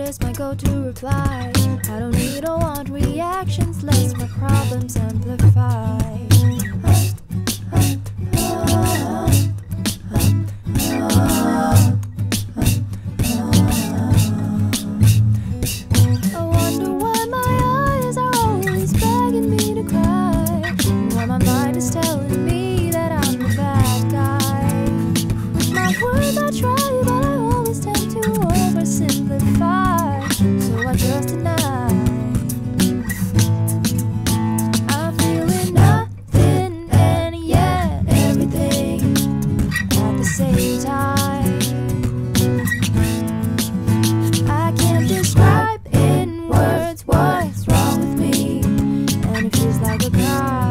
as my go-to reply. I don't need or want reactions, less my problems amplify. Psst.